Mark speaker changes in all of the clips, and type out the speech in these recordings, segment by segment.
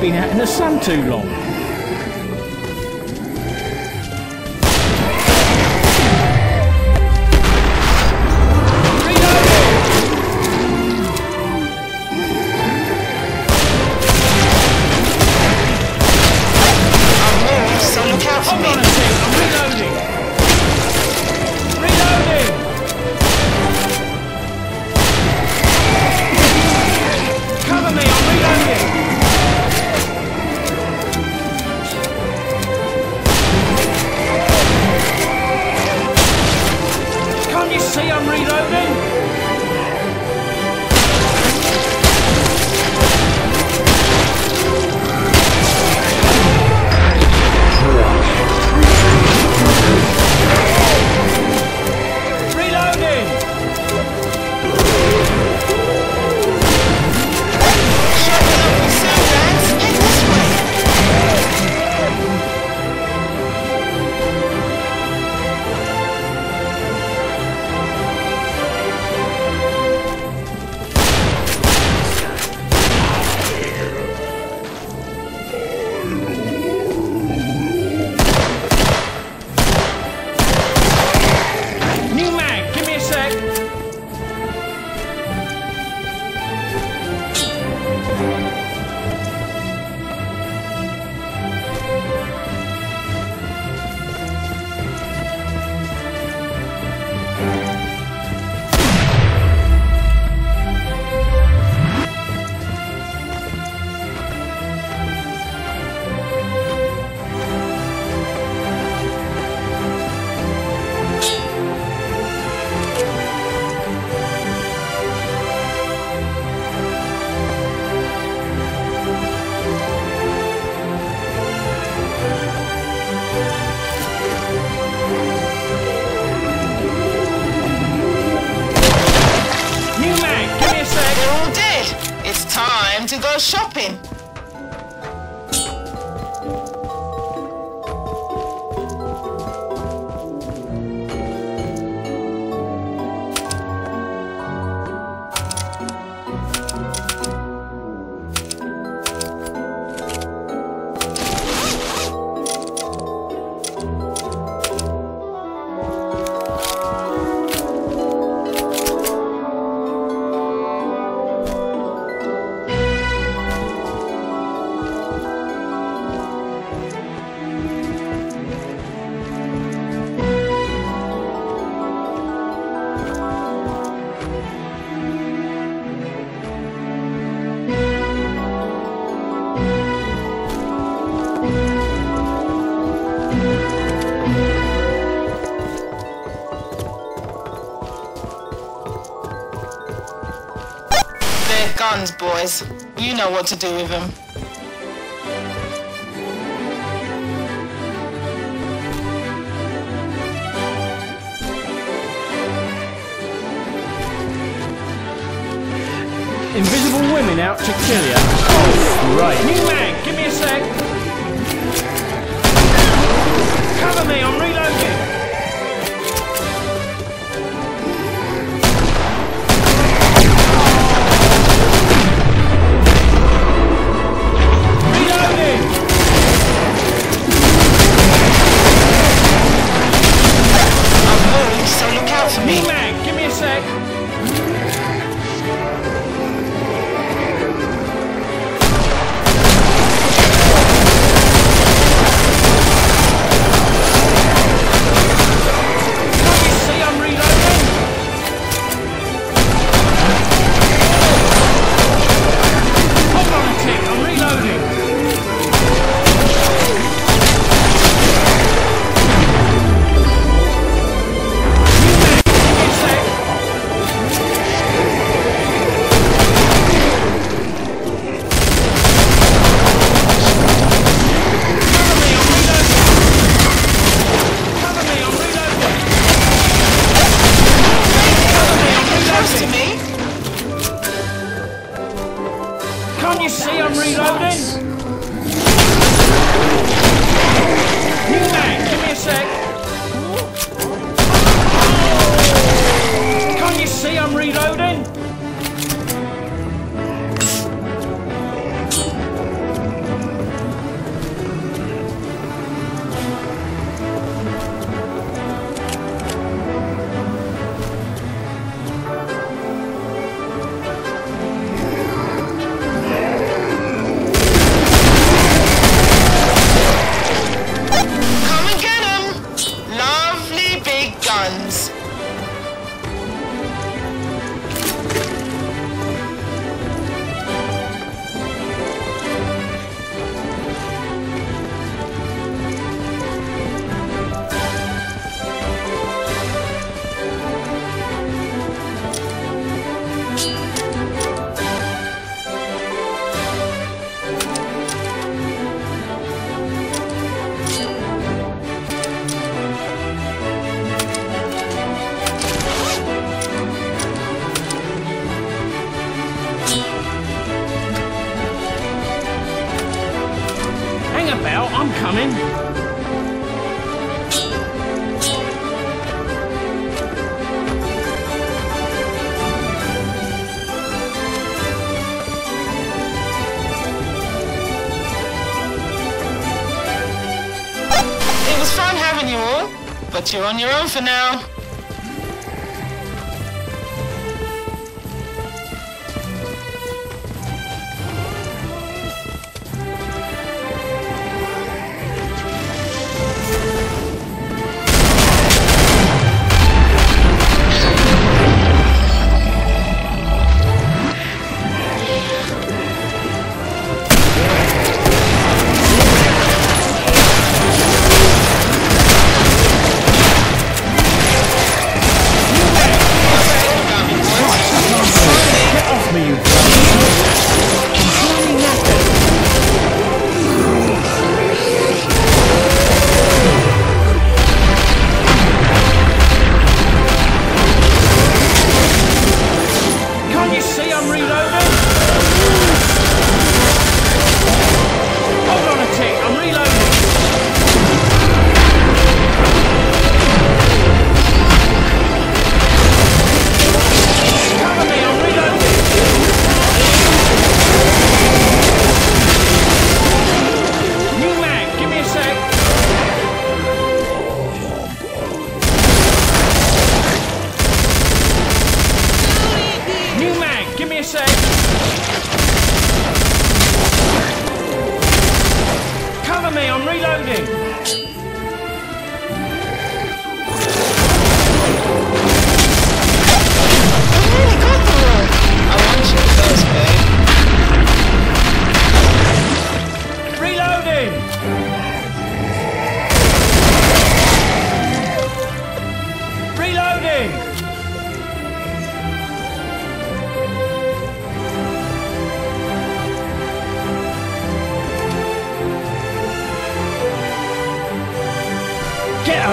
Speaker 1: been out in the sun too long.
Speaker 2: To go shopping. They're guns, boys. You know what to do with them.
Speaker 1: Invisible women out to kill you. Oh, right. New mag, give me a sec. Me, I'm Can you
Speaker 2: see I'm reloading? I'm coming.
Speaker 1: It was fun having you all, but you're on your own for now.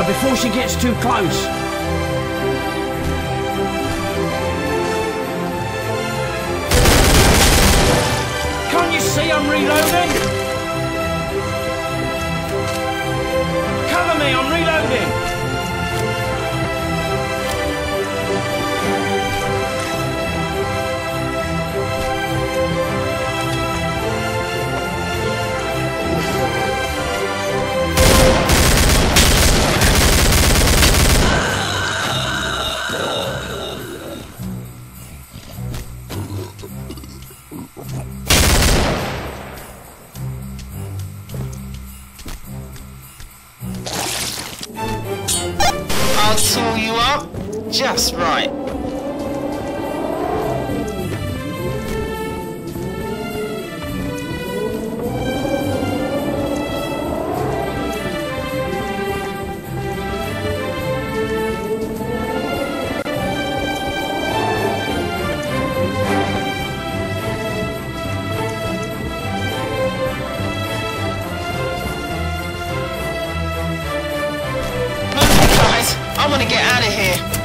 Speaker 2: before she gets too close. Can't you see I'm reloading?
Speaker 1: I want to get out of here.